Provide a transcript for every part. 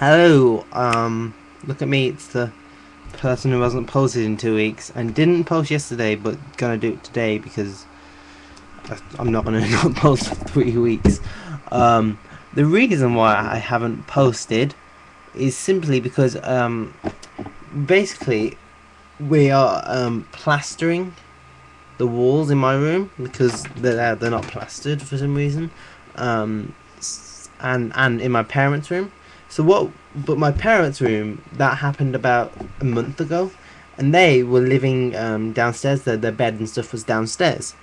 Hello, um, look at me, it's the person who hasn't posted in two weeks and didn't post yesterday but gonna do it today because I'm not gonna not post for three weeks. Um, the reason why I haven't posted is simply because, um, basically, we are, um, plastering the walls in my room because they're, they're not plastered for some reason. Um, and, and in my parents' room so what? But my parents' room that happened about a month ago, and they were living um, downstairs. Their their bed and stuff was downstairs.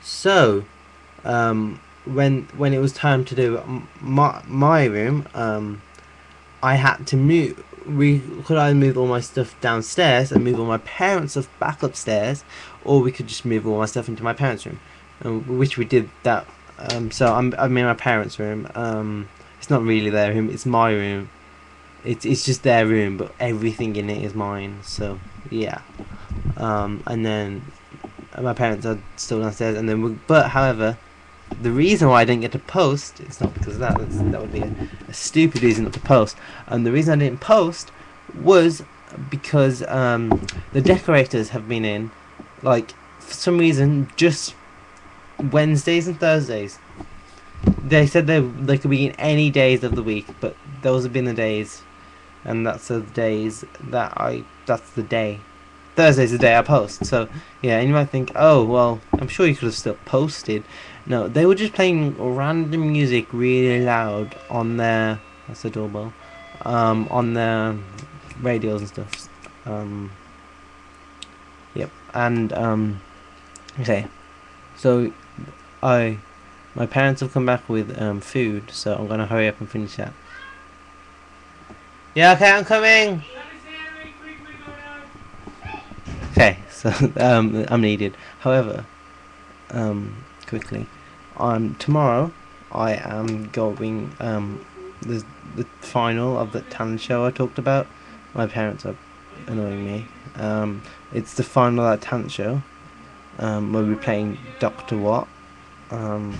So, um, when when it was time to do my my room, um, I had to move. We could either move all my stuff downstairs and move all my parents' stuff back upstairs, or we could just move all my stuff into my parents' room, which we did that. Um, so I'm I'm in my parents' room. Um, it's not really their room. It's my room. It's it's just their room, but everything in it is mine. So yeah. Um, and then my parents are still downstairs, and then we, but however, the reason why I didn't get to post it's not because of that. That would be a, a, stupid reason not to post. And the reason I didn't post was because um, the decorators have been in, like for some reason, just Wednesdays and Thursdays they said they they could be in any days of the week, but those have been the days, and that's the days that I that's the day. Thursday's the day I post. So yeah, and you might think, oh well, I'm sure you could have still posted. No, they were just playing random music really loud on their that's the doorbell, um, on their radios and stuff. Um, yep, and um, okay, so I my parents have come back with um, food, so I'm gonna hurry up and finish that. Yeah, okay, I'm coming. Okay, so um, I'm needed. However, um, quickly, um, tomorrow I am going um, the the final of the talent show I talked about. My parents are annoying me. Um, it's the final of that talent show. Um, we'll be playing Doctor What. Um,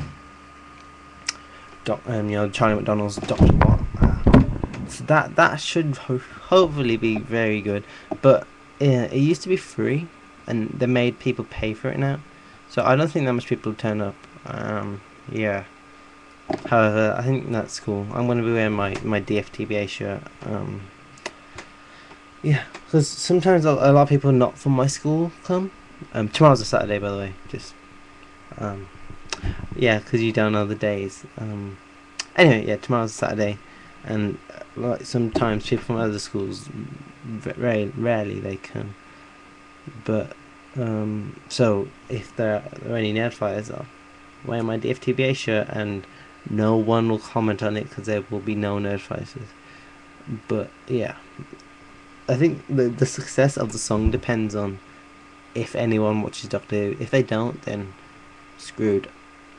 doc, um, you know, Charlie McDonnell's Doctor What. Uh, so that that should ho hopefully be very good. But yeah, it used to be free, and they made people pay for it now. So I don't think that much people turn up. Um, yeah. However, I think that's cool. I'm going to be wearing my, my DFTBA shirt. Um, yeah, because sometimes a, a, lot of people not from my school come. Um, tomorrow's a Saturday, by the way. Just um, yeah, because you don't know the days. Um, anyway, yeah, tomorrow's Saturday, and uh, like sometimes people from other schools, very rarely they come. But um, so if there are any nerdfighters, I'll wear my DFTBA shirt, and no one will comment on it because there will be no nerdfighters. But yeah, I think the the success of the song depends on if anyone watches Doctor Who. If they don't, then screwed.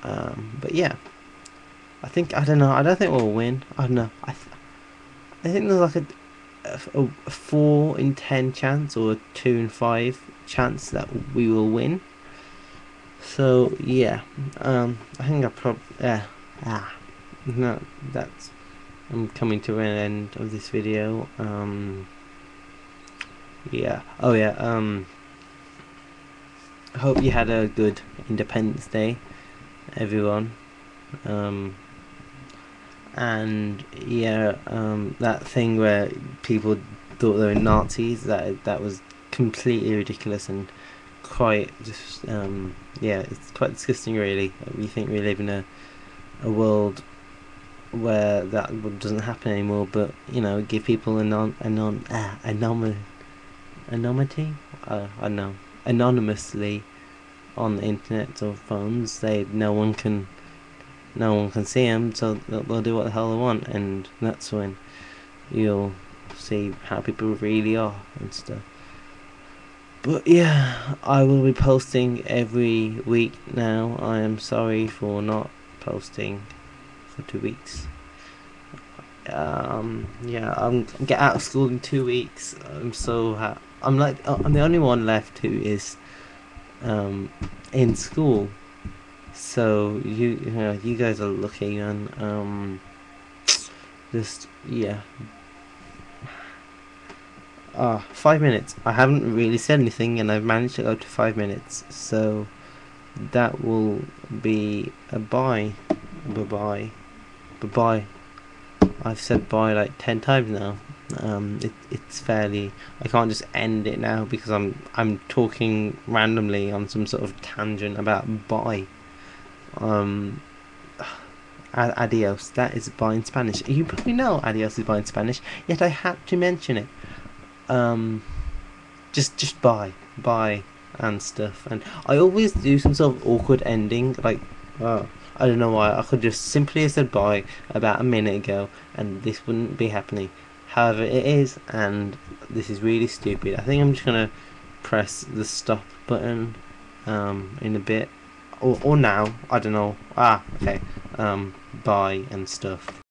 Um, but yeah, I think I don't know. I don't think we'll win. I don't know. I, th- I think there's like a, a, a four in ten chance or a two in five chance that we will win. So yeah, um, I think I probably yeah ah no that's I'm coming to an end of this video. Um, yeah. Oh yeah. Um. I hope you had a good Independence Day everyone. Um, and yeah, um, that thing where people thought they were Nazis, that that was completely ridiculous and quite just um, yeah, it's quite disgusting really. We think we live in a a world where that doesn't happen anymore, but you know, give people a non a non ah, anomaly anonymity. Uh, I don't know anonymously on the internet or phones, they no one can no one can see them, so they'll, they'll do what the hell they want, and that's when you'll see how people really are and stuff. But yeah, I will be posting every week now. I am sorry for not posting for two weeks. Um, yeah, I'm get out of school in two weeks. I'm so ha- I'm like I'm the only one left who is um, in school. So you you know you guys are lucky and um, just yeah. Ah, five minutes. I haven't really said anything, and I've managed to go to five minutes. So that will be a bye. Bye bye. Bye bye. I've said bye like ten times now. Um, it, it's fairly. I can't just end it now because I'm I'm talking randomly on some sort of tangent about bye. Um, adios. That is bye in Spanish. You probably know adios is bye in Spanish. Yet I had to mention it. Um, just just bye bye and stuff. And I always do some sort of awkward ending, like. Oh, I don't know why. I could just simply have said bye about a minute ago, and this wouldn't be happening. However, it is, and this is really stupid. I think I'm just gonna press the stop button um, in a bit, or or now. I don't know. Ah, okay. Um, bye and stuff.